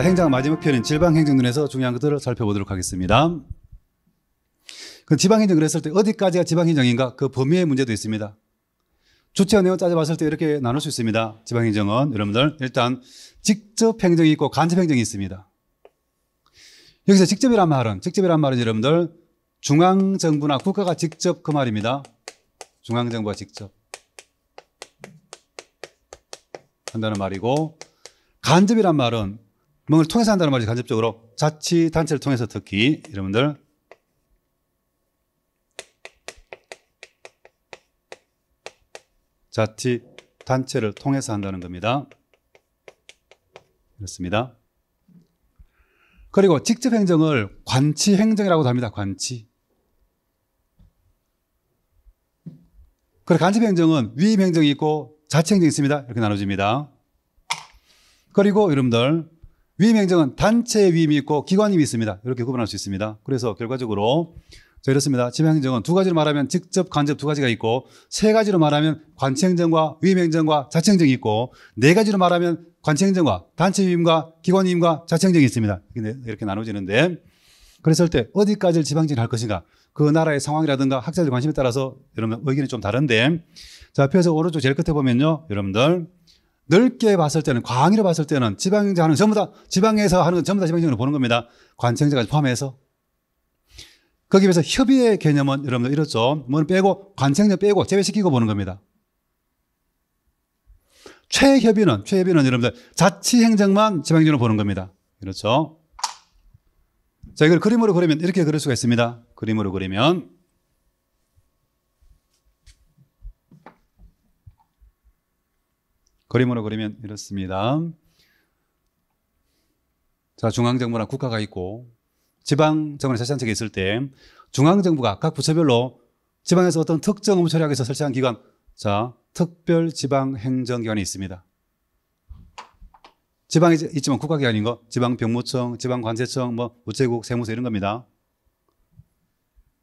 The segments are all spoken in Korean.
자, 행정 마지막 편인 지방행정론에서 중요한 것들을 살펴보도록 하겠습니다. 그 지방행정을 했을 때 어디까지가 지방행정인가 그 범위의 문제도 있습니다. 주체와 내용 따져봤을 때 이렇게 나눌 수 있습니다. 지방행정은 여러분들 일단 직접 행정이 있고 간접 행정이 있습니다. 여기서 직접이란 말은 직접이란 말은 여러분들 중앙정부나 국가가 직접 그 말입니다. 중앙정부가 직접 한다는 말이고 간접이란 말은 뭔가를 통해서 한다는 말이죠. 간접적으로 자치단체를 통해서 특히 여러분들 자치단체를 통해서 한다는 겁니다. 그렇습니다. 그리고 직접 행정을 관치 행정이라고도 합니다. 관치. 그리고 간접 행정은 위임 행정이 있고 자치 행정이 있습니다. 이렇게 나눠집니다. 그리고 여러분들 위임 행정은 단체 위임이 있고 기관 위임이 있습니다. 이렇게 구분할 수 있습니다. 그래서 결과적으로 자 이렇습니다. 지방행정은 두 가지로 말하면 직접, 간접 두 가지가 있고 세 가지로 말하면 관치행정과 위임행정과 자치행정이 있고 네 가지로 말하면 관치행정과 단체위임과 기관위임과 자치행정이 있습니다. 이렇게 나눠지는데 그랬을 때 어디까지를 지방행정을 할 것인가 그 나라의 상황이라든가 학자들 관심에 따라서 여러분 의견이 좀 다른데 자 표에서 오른쪽 제일 끝에 보면요 여러분들 넓게 봤을 때는 광의로 봤을 때는 지방행정 하는 전부 다 지방에서 하는 건 전부 다 지방행정으로 보는 겁니다. 관치행정까지 포함해서 거기에 비해서 협의의 개념은 여러분들 이렇죠. 뭐 빼고 관청력 빼고 제외시키고 보는 겁니다. 최협의는 최협의는 여러분들 자치행정만 지방행정으로 보는 겁니다. 그렇죠. 자 이걸 그림으로 그리면 이렇게 그릴 수가 있습니다. 그림으로 그리면 그림으로 그리면 이렇습니다. 자 중앙정부나 국가가 있고 지방정부나 자치단체가 있을 때 중앙정부가 각 부처별로 지방에서 어떤 특정 업무 처리하기 위해서 설치한 기관, 자, 특별지방행정기관이 있습니다. 지방에 있지만 국가기관인 거, 지방병무청, 지방관세청, 뭐, 우체국, 세무서 이런 겁니다.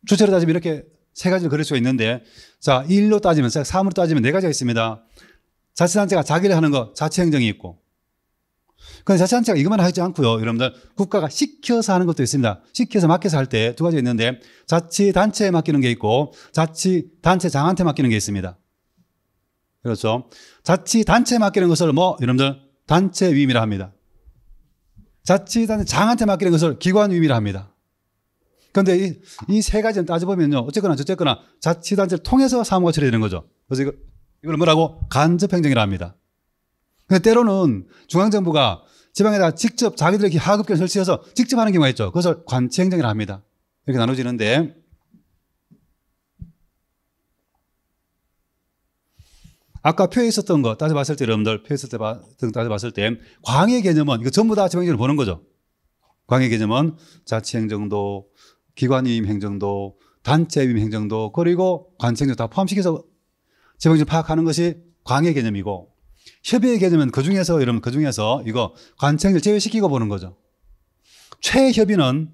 주체로 따지면 이렇게 세 가지를 그릴 수가 있는데, 자, 일로 따지면, 사무로 따지면 네 가지가 있습니다. 자치단체가 자기를 하는 거, 자치행정이 있고, 그런데 자치단체가 이것만 하지 않고요. 여러분들 국가가 시켜서 하는 것도 있습니다. 시켜서 맡겨서 할 때 두 가지 있는데 자치단체에 맡기는 게 있고 자치단체장한테 맡기는 게 있습니다. 그렇죠. 자치단체에 맡기는 것을 뭐 여러분들 단체 위임이라 합니다. 자치단체 장한테 맡기는 것을 기관 위임이라 합니다. 그런데 이 세 가지는 따져보면요. 어쨌거나 저쨌거나 자치단체를 통해서 사무가 처리되는 거죠. 그래서 이거, 이걸 뭐라고? 간접행정이라 합니다. 근데 때로는 중앙정부가 지방에다 직접 자기들의 하급계를 설치해서 직접 하는 경우가 있죠. 그것을 관치행정이라 합니다. 이렇게 나눠지는데 아까 표에 있었던 거 따져봤을 때 여러분들 표에 있었을 때 따져봤을 때 광해 개념은 이거 전부 다 지방행정을 보는 거죠. 광해 개념은 자치행정도 기관위임 행정도 단체위임 행정도 그리고 관치행정 다 포함시켜서 지방행정 파악하는 것이 광해 개념이고 협의의 개념은 그 중에서 여러분 그 중에서 이거 관청을 제외시키고 보는 거죠. 최협의는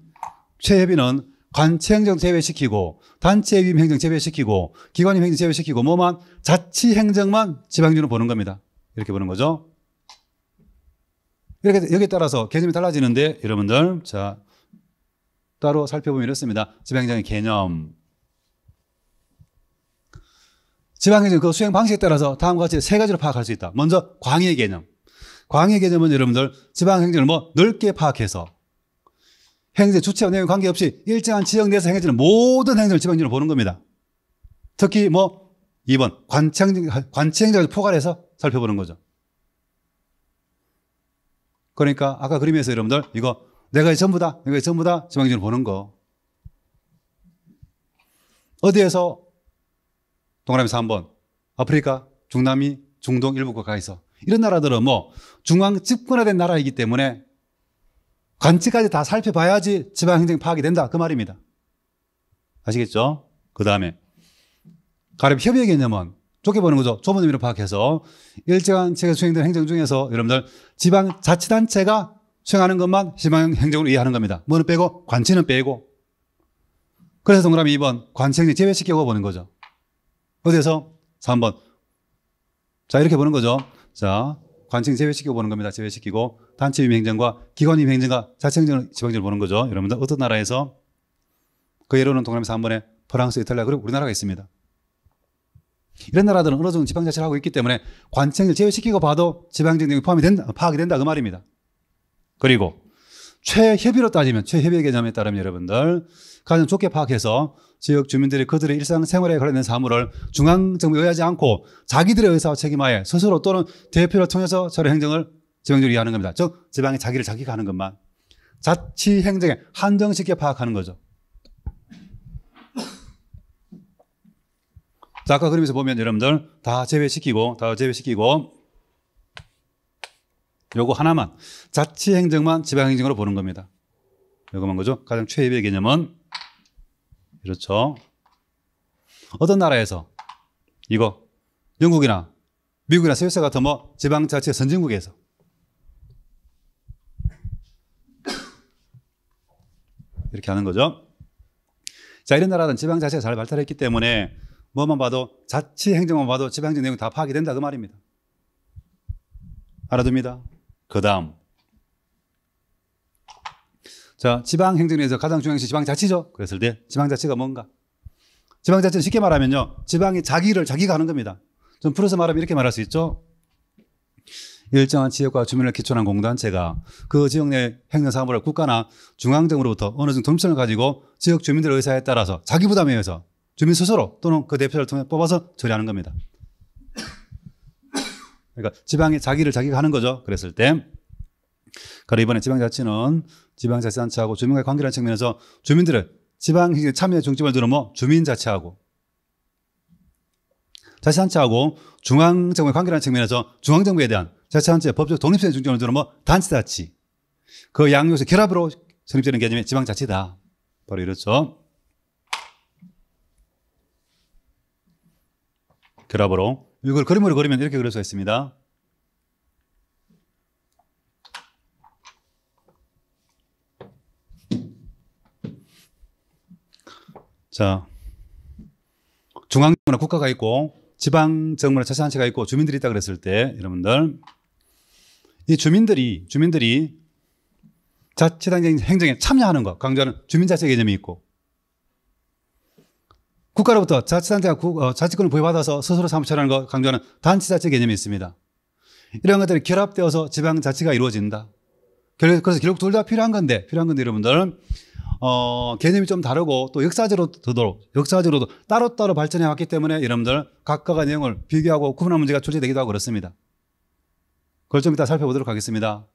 최협의는 관청정 제외시키고 단체 위임 행정 제외시키고 기관임 행정 제외시키고 뭐만 자치 행정만 지방주로 보는 겁니다. 이렇게 보는 거죠. 이렇게 여기에 따라서 개념이 달라지는데 여러분들 자 따로 살펴보면 이렇습니다. 지방행정의 개념 지방행정 그 수행 방식에 따라서 다음과 같이 세 가지로 파악할 수 있다. 먼저 광해 개념. 광해 개념은 여러분들 지방행정을 뭐 넓게 파악해서 행정 주체와 내용 관계없이 일정한 지역 내에서 행해지는 모든 행정을 지방행정으로 보는 겁니다. 특히 뭐 2번 관치행정, 관치행정을 포괄해서 살펴보는 거죠. 그러니까 아까 그림에서 여러분들 이거 내가 전부다, 내가 전부다 지방행정을 보는 거. 어디에서 동남아에서 한 번, 아프리카, 중남미, 중동 일부 국가에서 이런 나라들은 뭐 중앙 집권화된 나라이기 때문에 관치까지 다 살펴봐야지 지방행정 파악이 된다 그 말입니다. 아시겠죠? 그 다음에 가령 협의의 개념은 좁게 보는 거죠. 좁은 의미로 파악해서 일정한 체계 수행된 행정 중에서 여러분들 지방 자치단체가 수행하는 것만 지방 행정으로 이해하는 겁니다. 뭐는 빼고 관치는 빼고 그래서 동그라미 2번 관치 행정 제외시키고 보는 거죠. 어디에서? 3번. 자, 이렇게 보는 거죠. 자, 관청 제외시키고 보는 겁니다. 제외시키고 단체 위임 행정과 기관 위임 행정과 자치행정을 지방정을 보는 거죠. 여러분들 어떤 나라에서 그 예로는 동남아에서 한 번에 프랑스, 이탈리아 그리고 우리나라가 있습니다. 이런 나라들은 어느 정도 지방자치를 하고 있기 때문에 관청을 제외시키고 봐도 지방정령이 포함이 된다, 파악이 된다 그 말입니다. 그리고 최협의로 따지면 최협의 개념에 따르면 여러분들 가장 좋게 파악해서 지역 주민들이 그들의 일상생활에 관련된 사물을 중앙정부에 의하지 않고 자기들의 의사와 책임하에 스스로 또는 대표를 통해서 처리 행정을 지방적으로 이해하는 겁니다. 즉 지방이 자기를 자기가 하는 것만 자치행정에 한정시켜 파악하는 거죠. 자, 아까 그림에서 보면 여러분들 다 제외시키고 다 제외시키고 요거 하나만 자치행정만 지방행정으로 보는 겁니다. 요거만 거죠. 가장 최입의 개념은 그렇죠. 어떤 나라에서 이거 영국이나 미국이나 스위스 같은 뭐 지방자치 선진국에서 이렇게 하는 거죠. 자, 이런 나라는 지방자치가 잘 발달했기 때문에 뭐만 봐도 자치행정만 봐도 지방정 내용 다 파악이 된다 그 말입니다. 알아둡니다. 그 다음 자, 지방행정에서 가장 중요한 것이 지방자치죠. 그랬을 때 지방자치가 뭔가? 지방자치는 쉽게 말하면요. 지방이 자기를 자기가 하는 겁니다. 좀 풀어서 말하면 이렇게 말할 수 있죠. 일정한 지역과 주민을 기초한 공단체가 그 지역 내 행정 사무를 국가나 중앙정부로부터 어느 정도 동천을 가지고 지역 주민들의 의사에 따라서 자기 부담에 의해서 주민 스스로 또는 그 대표를 통해 뽑아서 처리하는 겁니다. 그러니까 지방이 자기를 자기가 하는 거죠. 그랬을 때. 그리고 이번에 지방자치는 지방자치단체하고 주민과의 관계라는 측면에서 주민들의 지방 참여 중점을 두는 뭐 주민자치하고 자치단체하고 중앙정부의 관계라는 측면에서 중앙정부에 대한 자치단체의 법적 독립성의 중점을 두는 뭐 단체자치 그 양요소 결합으로 성립되는 개념이 지방자치다. 바로 이렇죠. 결합으로 이걸 그림으로 그리면 이렇게 그릴 수가 있습니다. 자, 중앙정부나 국가가 있고 지방정부나 자치단체가 있고 주민들이 있다 그랬을 때 여러분들 이 주민들이 주민들이 자치단체 행정에 참여하는 것 강조하는 주민자치 개념이 있고 국가로부터 자치단체가 국, 어, 자치권을 부여받아서 스스로 사무처라는 것 강조하는 단체자치 개념이 있습니다. 이런 것들이 결합되어서 지방자치가 이루어진다. 그래서 결국 둘 다 필요한 건데 필요한 건데 여러분들 어, 개념이 좀 다르고 또 역사적으로도 역사적으로도 따로따로 발전해 왔기 때문에 여러분들 각각의 내용을 비교하고 구분한 문제가 출제되기도 하고 그렇습니다. 그걸 좀 이따 살펴보도록 하겠습니다.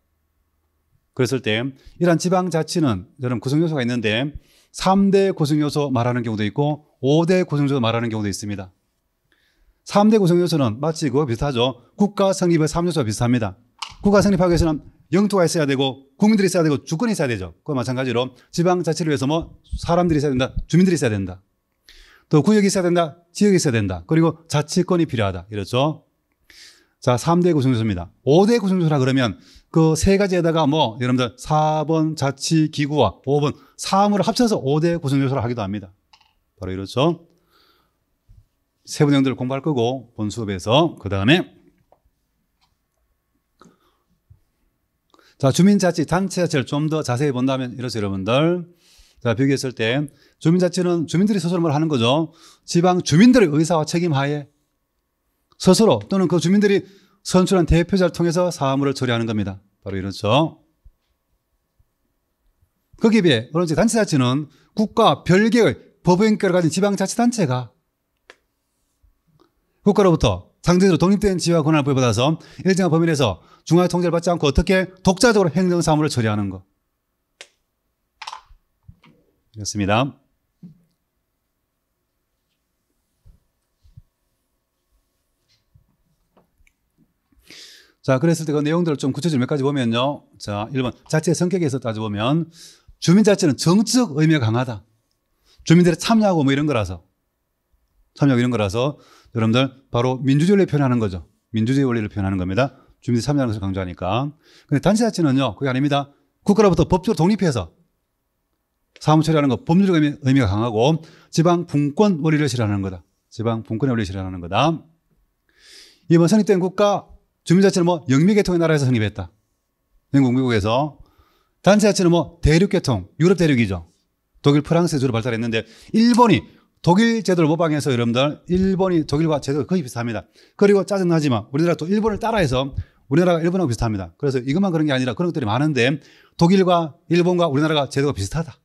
그랬을 때 이러한 지방자치는 여러분 구성 요소가 있는데 3대 구성 요소 말하는 경우도 있고 5대 구성 요소 말하는 경우도 있습니다. 3대 구성 요소는 마치 그거 비슷하죠. 국가 성립의 3요소와 비슷합니다. 국가 성립하기 위해서는 영토가 있어야 되고 국민들이 있어야 되고 주권이 있어야 되죠. 그와 마찬가지로 지방자치를 위해서 뭐 사람들이 있어야 된다. 주민들이 있어야 된다. 또 구역이 있어야 된다. 지역이 있어야 된다. 그리고 자치권이 필요하다. 이렇죠. 자, 3대 구성요소입니다. 5대 구성요소라 그러면 그 세 가지에다가 뭐 여러분들 4번 자치기구와 5번 사무를 합쳐서 5대 구성요소를 하기도 합니다. 바로 이렇죠. 세부 내용들을 공부할 거고 본 수업에서 그 다음에 자, 주민자치, 단체자치를 좀 더 자세히 본다면 이렇죠, 여러분들. 자, 비교했을 때 주민자치는 주민들이 스스로 뭘 하는 거죠. 지방 주민들의 의사와 책임 하에 스스로 또는 그 주민들이 선출한 대표자를 통해서 사무를 처리하는 겁니다. 바로 이렇죠. 거기에 비해 그런지 단체자치는 국가 별개의 법인권을 가진 지방자치단체가 국가로부터 상대적으로 독립된 지휘와 권한을 부여받아서 일정한 범위 내에서 중앙의 통제를 받지 않고 어떻게 독자적으로 행정 사무를 처리하는 것. 그렇습니다. 자, 그랬을 때 그 내용들을 좀 구체적으로 몇 가지 보면요. 자, 1번. 자치의 성격에서 따져보면 주민자치는 정치적 의미가 강하다. 주민들이 참여하고 뭐 이런 거라서. 참여하고 이런 거라서 여러분들 바로 민주주의를 표현하는 거죠. 민주주의 원리를 표현하는 겁니다. 주민들이 참여하는 것을 강조하니까. 근데 단체자치는요, 그게 아닙니다. 국가로부터 법적으로 독립해서 사무 처리하는 것, 법률적 의미, 의미 가 강하고 지방 분권 원리를 실현하는 거다. 지방 분권의 원리를 실현하는 거다. 이번 성립된 국가 주민자치는 뭐 영미계통의 나라에서 성립했다. 영국, 미국에서. 단체자치는 뭐 대륙계통, 유럽 대륙이죠. 독일, 프랑스 주로 발달했는데 일본이 독일 제도를 모방해서 여러분들 일본이 독일과 제도가 거의 비슷합니다. 그리고 짜증나지만 우리나라 또 일본을 따라해서 우리나라가 일본하고 비슷합니다. 그래서 이것만 그런 게 아니라 그런 것들이 많은데 독일과 일본과 우리나라가 제도가 비슷하다.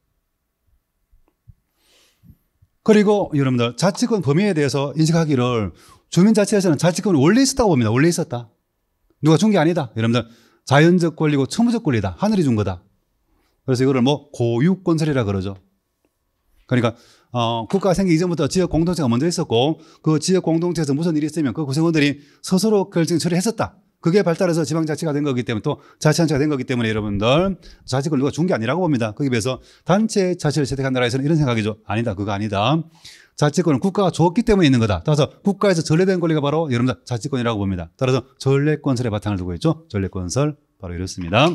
그리고 여러분들 자치권 범위에 대해서 인식하기를 주민자치에서는 자치권이 원래 있었다고 봅니다. 원래 있었다. 누가 준 게 아니다. 여러분들 자연적 권리고 천무적 권리다. 하늘이 준 거다. 그래서 이거를 뭐 고유건설이라 그러죠. 그러니까 어, 국가가 생기기 이전부터 지역 공동체가 먼저 있었고 그 지역 공동체에서 무슨 일이 있으면 그 구성원들이 스스로 결정 처리했었다. 그게 발달해서 지방자치가 된 거기 때문에 또 자치단체가 된 거기 때문에 여러분들 자치권을 누가 준 게 아니라고 봅니다. 거기에 비해서 단체 자치를 채택한 나라에서는 이런 생각이죠. 아니다. 그거 아니다. 자치권은 국가가 줬기 때문에 있는 거다. 따라서 국가에서 전래된 권리가 바로 여러분들 자치권이라고 봅니다. 따라서 전래건설의 바탕을 두고 있죠. 전래건설 바로 이렇습니다.